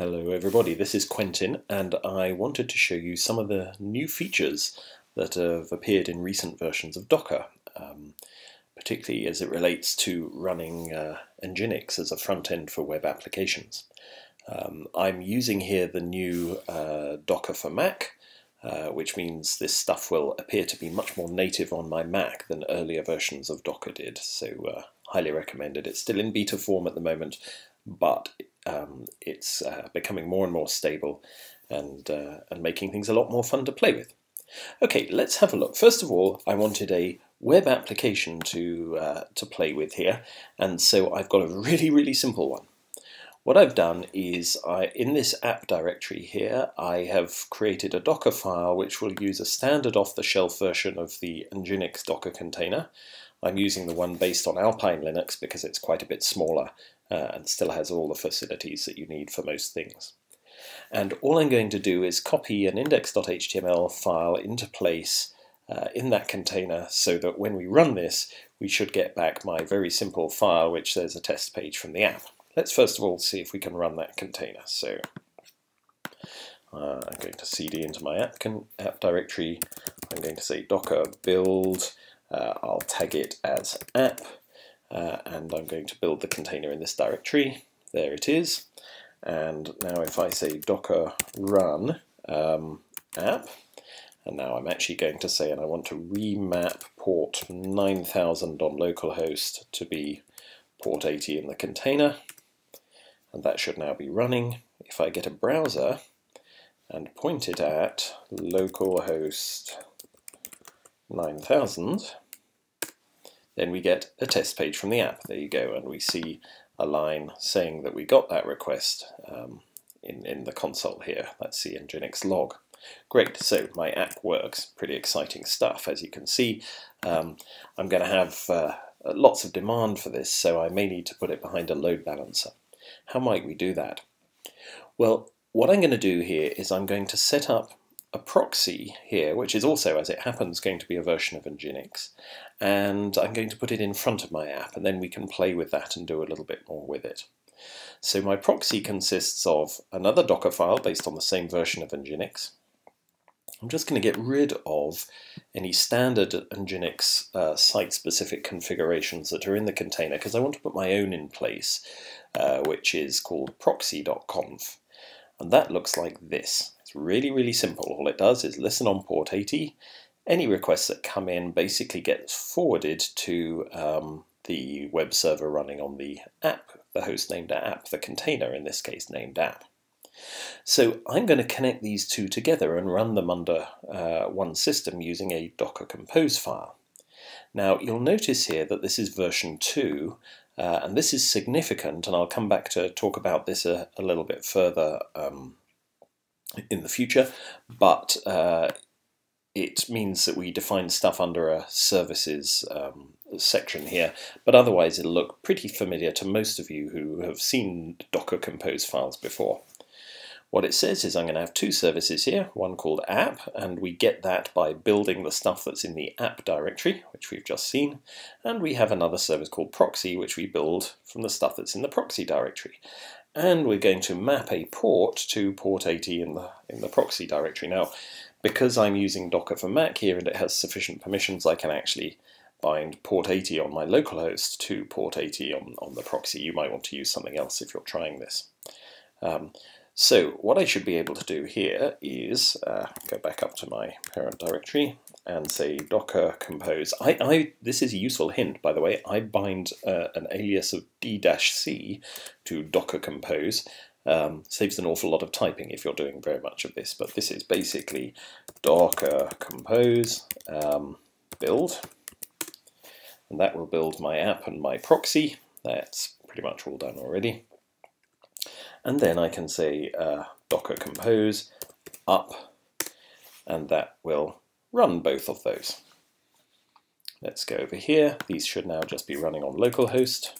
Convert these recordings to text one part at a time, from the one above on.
Hello everybody, this is Quentin and I wanted to show you some of the new features that have appeared in recent versions of Docker, um, particularly as it relates to running uh, Nginx as a front end for web applications. Um, I'm using here the new uh, Docker for Mac, uh, which means this stuff will appear to be much more native on my Mac than earlier versions of Docker did, so uh, highly recommended. It's still in beta form at the moment, but um, it's uh, becoming more and more stable and, uh, and making things a lot more fun to play with. Okay, let's have a look. First of all, I wanted a web application to, uh, to play with here, and so I've got a really, really simple one. What I've done is, I, in this app directory here, I have created a Docker file which will use a standard off-the-shelf version of the Nginx Docker container. I'm using the one based on Alpine Linux because it's quite a bit smaller uh, and still has all the facilities that you need for most things. And all I'm going to do is copy an index.html file into place uh, in that container so that when we run this, we should get back my very simple file which says a test page from the app. Let's first of all see if we can run that container. So uh, I'm going to cd into my app, app directory. I'm going to say docker build. Uh, I'll tag it as app uh, and I'm going to build the container in this directory. There it is. And now if I say docker run um, app, and now I'm actually going to say, and I want to remap port 9000 on localhost to be port 80 in the container, and that should now be running. If I get a browser and point it at localhost 9000, then we get a test page from the app. There you go, and we see a line saying that we got that request um, in, in the console here. That's the Nginx log. Great, so my app works. Pretty exciting stuff. As you can see, um, I'm going to have uh, lots of demand for this, so I may need to put it behind a load balancer. How might we do that? Well, what I'm going to do here is I'm going to set up a proxy here, which is also, as it happens, going to be a version of Nginx, and I'm going to put it in front of my app, and then we can play with that and do a little bit more with it. So my proxy consists of another Docker file based on the same version of Nginx. I'm just going to get rid of any standard Nginx uh, site-specific configurations that are in the container because I want to put my own in place, uh, which is called proxy.conf. And that looks like this. It's really, really simple. All it does is listen on port 80. Any requests that come in basically gets forwarded to um, the web server running on the app, the host named app, the container in this case named app. So I'm going to connect these two together and run them under uh, one system using a Docker Compose file. Now you'll notice here that this is version 2 uh, and this is significant and I'll come back to talk about this a, a little bit further um, in the future, but uh, it means that we define stuff under a services um, section here, but otherwise it'll look pretty familiar to most of you who have seen Docker Compose files before. What it says is I'm going to have two services here, one called app, and we get that by building the stuff that's in the app directory, which we've just seen, and we have another service called proxy, which we build from the stuff that's in the proxy directory and we're going to map a port to port 80 in the in the proxy directory. Now, because I'm using Docker for Mac here and it has sufficient permissions, I can actually bind port 80 on my localhost to port 80 on, on the proxy. You might want to use something else if you're trying this. Um, so what I should be able to do here is uh, go back up to my parent directory and say docker compose. I, I this is a useful hint, by the way. I bind uh, an alias of d-c to docker compose. Um, saves an awful lot of typing if you're doing very much of this, but this is basically docker compose um, build, and that will build my app and my proxy. That's pretty much all done already and then I can say uh, docker compose up and that will run both of those. Let's go over here. These should now just be running on localhost.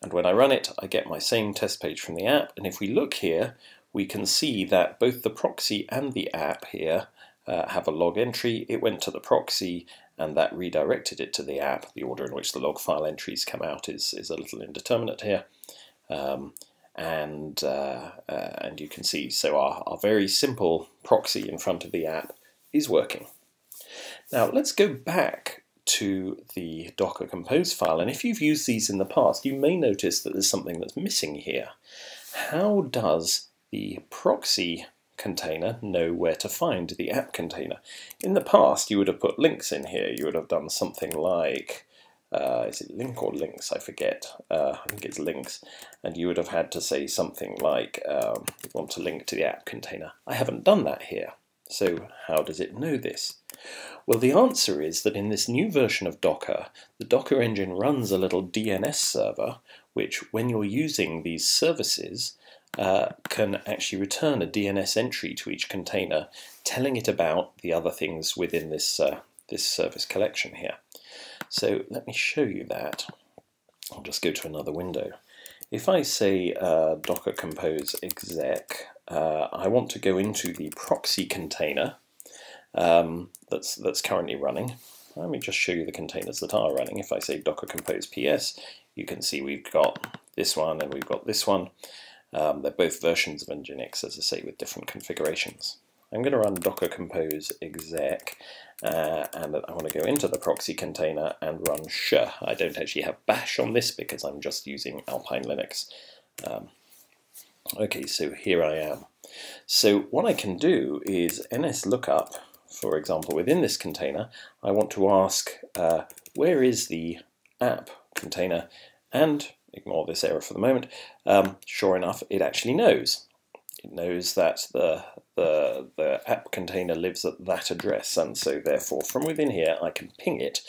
And when I run it, I get my same test page from the app. And if we look here, we can see that both the proxy and the app here uh, have a log entry. It went to the proxy and that redirected it to the app. The order in which the log file entries come out is, is a little indeterminate here. Um, and uh, uh, and you can see so our, our very simple proxy in front of the app is working. Now let's go back to the Docker Compose file and if you've used these in the past you may notice that there's something that's missing here. How does the proxy container know where to find the app container? In the past you would have put links in here, you would have done something like uh, is it link or links? I forget. Uh, I think it's links. And you would have had to say something like, um, you want to link to the app container. I haven't done that here. So how does it know this? Well, the answer is that in this new version of Docker, the Docker engine runs a little DNS server, which when you're using these services, uh, can actually return a DNS entry to each container, telling it about the other things within this, uh, this service collection here. So let me show you that. I'll just go to another window. If I say uh, docker compose exec, uh, I want to go into the proxy container um, that's, that's currently running. Let me just show you the containers that are running. If I say docker compose ps, you can see we've got this one and we've got this one. Um, they're both versions of Nginx, as I say, with different configurations. I'm going to run docker compose exec uh, and I want to go into the proxy container and run sh. I don't actually have bash on this because I'm just using Alpine Linux. Um, okay, so here I am. So what I can do is nslookup, for example, within this container, I want to ask uh, where is the app container and ignore this error for the moment, um, sure enough, it actually knows. It knows that the, the, the app container lives at that address, and so therefore from within here I can ping it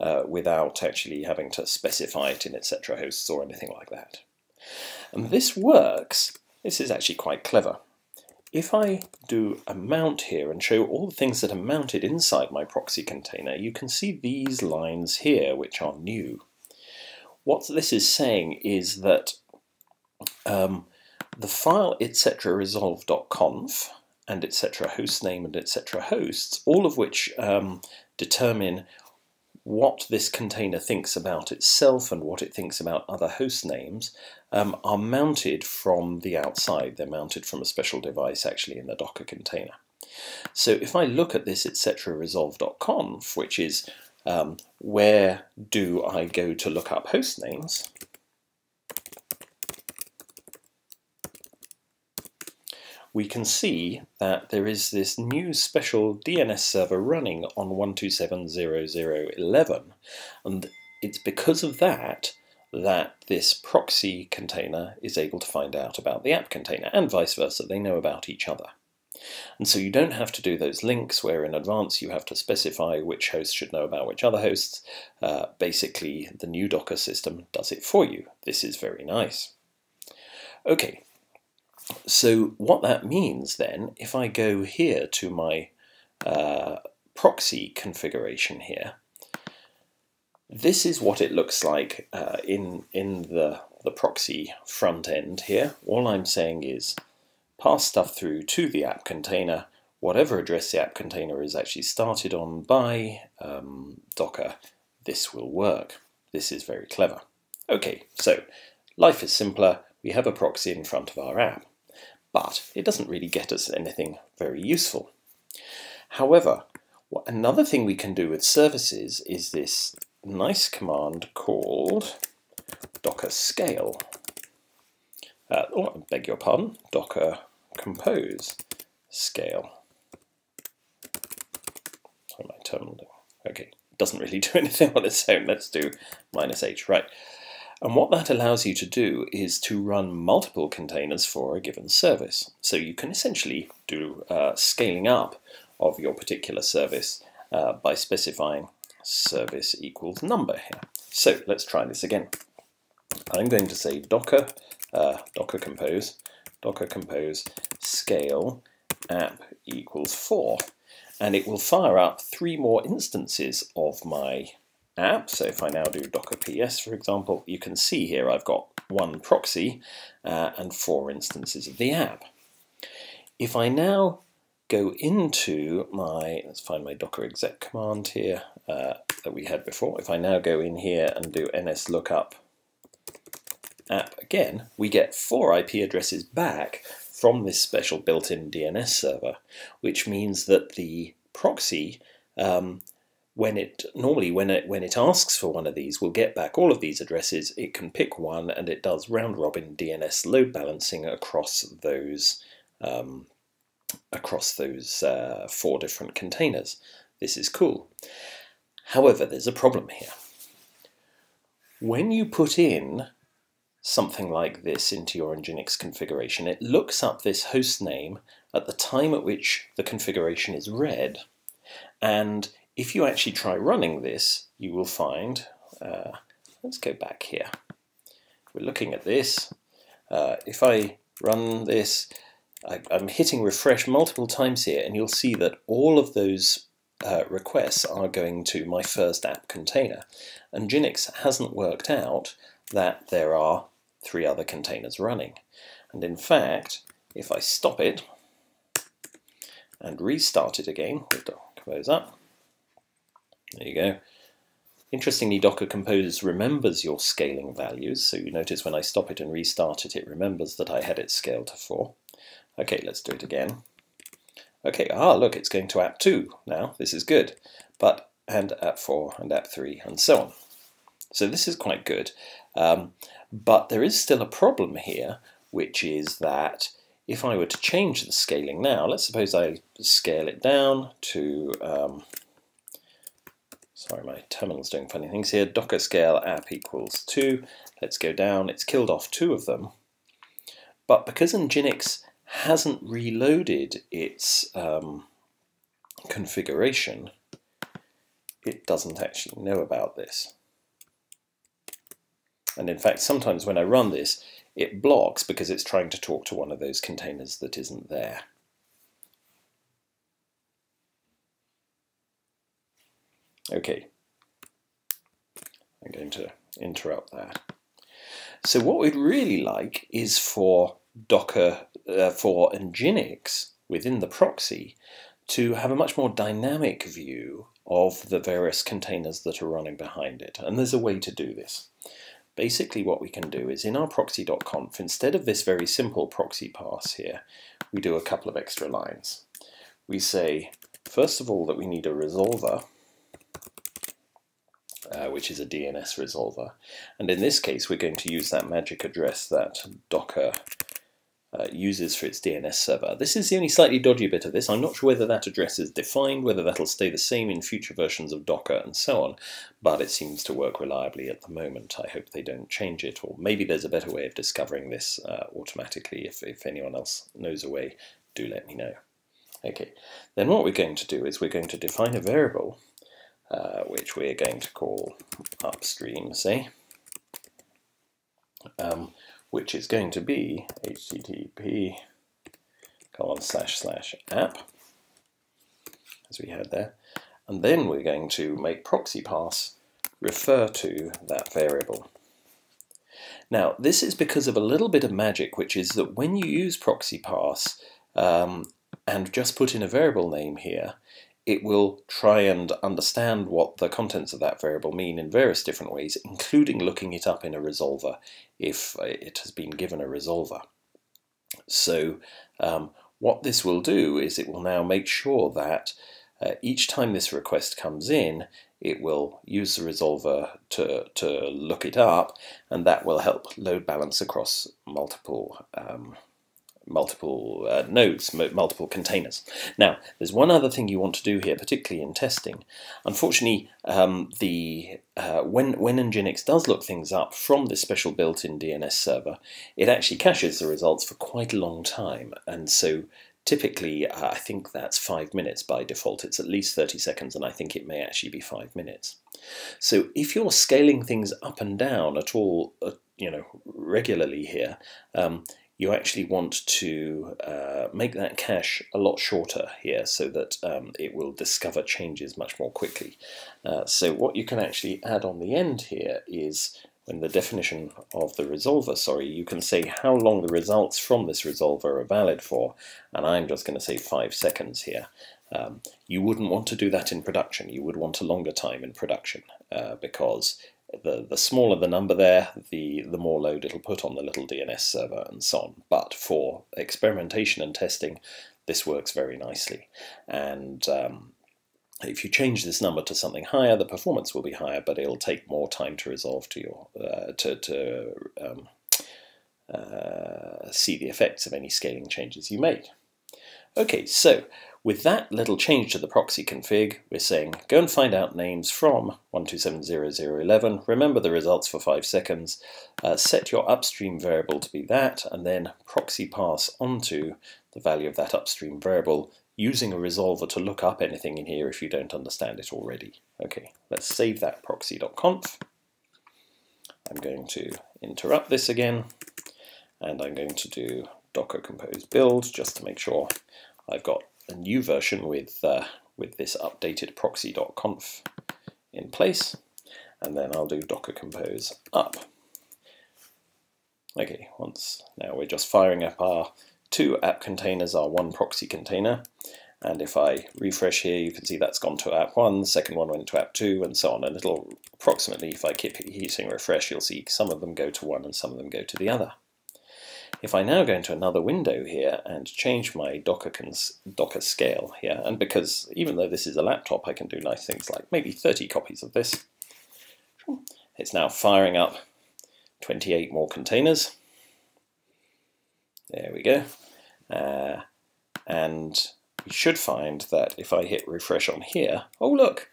uh, without actually having to specify it in etc hosts or anything like that. And this works, this is actually quite clever. If I do a mount here and show all the things that are mounted inside my proxy container, you can see these lines here which are new. What this is saying is that um, the file etc resolv.conf and etc host name and etc hosts, all of which um, determine what this container thinks about itself and what it thinks about other host names, um, are mounted from the outside. They're mounted from a special device actually in the Docker container. So if I look at this etc resolv.conf, which is um, where do I go to look up host names, we can see that there is this new special DNS server running on 127.0.0.11 and it's because of that that this proxy container is able to find out about the app container and vice versa, they know about each other. And so you don't have to do those links where in advance you have to specify which host should know about which other hosts. Uh, basically, the new Docker system does it for you. This is very nice. Okay, so what that means then, if I go here to my uh, proxy configuration here, this is what it looks like uh, in, in the, the proxy front end here. All I'm saying is pass stuff through to the app container, whatever address the app container is actually started on by um, Docker, this will work. This is very clever. Okay, so life is simpler. We have a proxy in front of our app but it doesn't really get us anything very useful. However, another thing we can do with services is this nice command called docker scale. Uh, oh, I beg your pardon, docker compose scale. Sorry, my terminal. Okay, doesn't really do anything on its own. Let's do minus h. Right. And what that allows you to do is to run multiple containers for a given service. So you can essentially do uh, scaling up of your particular service uh, by specifying service equals number here. So let's try this again. I'm going to say docker, uh, docker compose, docker compose scale app equals 4 and it will fire up three more instances of my app. So if I now do docker ps, for example, you can see here I've got one proxy uh, and four instances of the app. If I now go into my, let's find my docker exec command here uh, that we had before. If I now go in here and do ns lookup app again, we get four IP addresses back from this special built-in DNS server, which means that the proxy, um, when it normally when it when it asks for one of these, will get back all of these addresses. It can pick one, and it does round-robin DNS load balancing across those um, across those uh, four different containers. This is cool. However, there's a problem here. When you put in something like this into your Nginx configuration, it looks up this host name at the time at which the configuration is read. And if you actually try running this, you will find, uh, let's go back here. We're looking at this. Uh, if I run this, I, am hitting refresh multiple times here, and you'll see that all of those uh, requests are going to my first app container. And Nginx hasn't worked out that there are three other containers running. And in fact, if I stop it and restart it again, close up, there you go. Interestingly, Docker Compose remembers your scaling values, so you notice when I stop it and restart it, it remembers that I had it scaled to 4. Okay, let's do it again. Okay, ah, look, it's going to app 2 now. This is good. But, and app 4, and app 3, and so on. So this is quite good. Um, but there is still a problem here, which is that if I were to change the scaling now, let's suppose I scale it down to, um, sorry, my terminal's doing funny things here, docker scale app equals 2. Let's go down, it's killed off two of them. But because Nginx hasn't reloaded its um, configuration, it doesn't actually know about this. And in fact, sometimes when I run this, it blocks because it's trying to talk to one of those containers that isn't there. Okay, I'm going to interrupt that. So what we'd really like is for Docker, uh, for Nginx within the proxy to have a much more dynamic view of the various containers that are running behind it. And there's a way to do this. Basically what we can do is in our proxy.conf, instead of this very simple proxy pass here, we do a couple of extra lines. We say, first of all, that we need a resolver, uh, which is a DNS resolver. And in this case, we're going to use that magic address that Docker uh, uses for its DNS server. This is the only slightly dodgy bit of this. I'm not sure whether that address is defined, whether that'll stay the same in future versions of Docker and so on, but it seems to work reliably at the moment. I hope they don't change it, or maybe there's a better way of discovering this uh, automatically. If, if anyone else knows a way, do let me know. Okay, then what we're going to do is we're going to define a variable, uh, which we're going to call upstream, say. Um, which is going to be http colon slash slash app, as we had there. And then we're going to make proxy pass refer to that variable. Now, this is because of a little bit of magic, which is that when you use proxy pass um, and just put in a variable name here, it will try and understand what the contents of that variable mean in various different ways, including looking it up in a resolver if it has been given a resolver. So um, what this will do is it will now make sure that uh, each time this request comes in, it will use the resolver to, to look it up, and that will help load balance across multiple um, multiple uh, nodes, multiple containers. Now, there's one other thing you want to do here, particularly in testing. Unfortunately, um, the uh, when, when Nginx does look things up from this special built-in DNS server, it actually caches the results for quite a long time, and so typically uh, I think that's five minutes by default. It's at least 30 seconds, and I think it may actually be five minutes. So if you're scaling things up and down at all, uh, you know, regularly here, um, you actually want to uh, make that cache a lot shorter here so that um, it will discover changes much more quickly. Uh, so what you can actually add on the end here is when the definition of the resolver, sorry, you can say how long the results from this resolver are valid for, and I'm just going to say five seconds here. Um, you wouldn't want to do that in production. You would want a longer time in production uh, because the, the smaller the number there, the, the more load it'll put on the little DNS server and so on. But for experimentation and testing, this works very nicely. And um, if you change this number to something higher, the performance will be higher, but it'll take more time to resolve to your uh, to, to um, uh, see the effects of any scaling changes you make. Okay, so with that little change to the proxy config, we're saying go and find out names from 127.0.0.11, remember the results for 5 seconds, uh, set your upstream variable to be that, and then proxy pass onto the value of that upstream variable using a resolver to look up anything in here if you don't understand it already. Okay, let's save that proxy.conf. I'm going to interrupt this again, and I'm going to do docker compose build just to make sure I've got a new version with uh, with this updated proxy.conf in place, and then I'll do docker compose up. Okay, once now we're just firing up our two app containers, our one proxy container, and if I refresh here, you can see that's gone to app 1, the second one went to app 2, and so on. And it'll approximately, if I keep hitting refresh, you'll see some of them go to one and some of them go to the other. If I now go into another window here and change my Docker, Docker scale here, and because even though this is a laptop, I can do nice things like maybe 30 copies of this, it's now firing up 28 more containers. There we go. Uh, and we should find that if I hit refresh on here, oh look,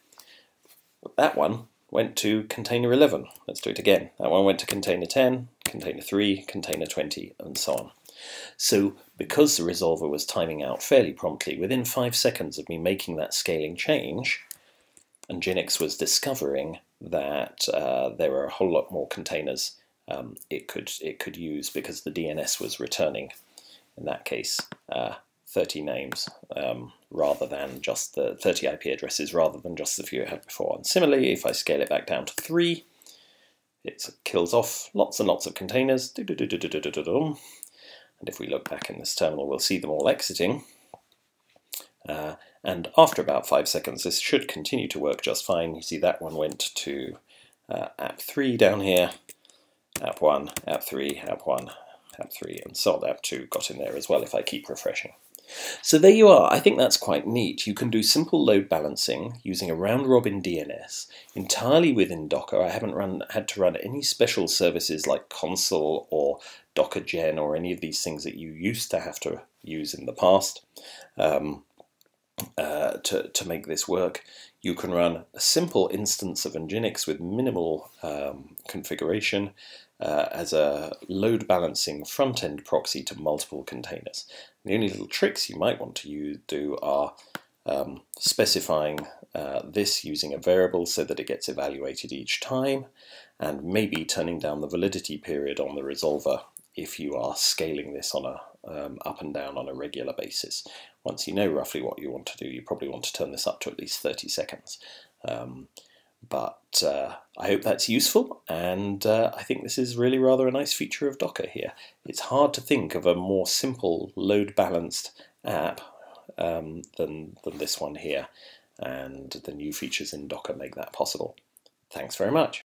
that one went to container 11. Let's do it again. That one went to container 10, container 3, container 20, and so on. So because the resolver was timing out fairly promptly, within five seconds of me making that scaling change, and Nginx was discovering that uh, there were a whole lot more containers um, it could it could use because the DNS was returning, in that case, uh, 30 names um, rather than just the 30 IP addresses rather than just the few I had before. And similarly, if I scale it back down to 3, it kills off lots and lots of containers. And if we look back in this terminal, we'll see them all exiting. Uh, and after about 5 seconds, this should continue to work just fine. You see that one went to uh, app 3 down here, app 1, app 3, app 1, app 3, and so on. App 2 got in there as well if I keep refreshing. So there you are. I think that's quite neat. You can do simple load balancing using a round-robin DNS entirely within Docker. I haven't run had to run any special services like Consul or Docker Gen or any of these things that you used to have to use in the past um, uh, to, to make this work. You can run a simple instance of Nginx with minimal um, configuration uh, as a load balancing front-end proxy to multiple containers. The only little tricks you might want to use, do are um, specifying uh, this using a variable so that it gets evaluated each time, and maybe turning down the validity period on the resolver if you are scaling this on a um, up and down on a regular basis. Once you know roughly what you want to do, you probably want to turn this up to at least 30 seconds. Um, but uh, I hope that's useful, and uh, I think this is really rather a nice feature of Docker here. It's hard to think of a more simple load balanced app um, than, than this one here, and the new features in Docker make that possible. Thanks very much.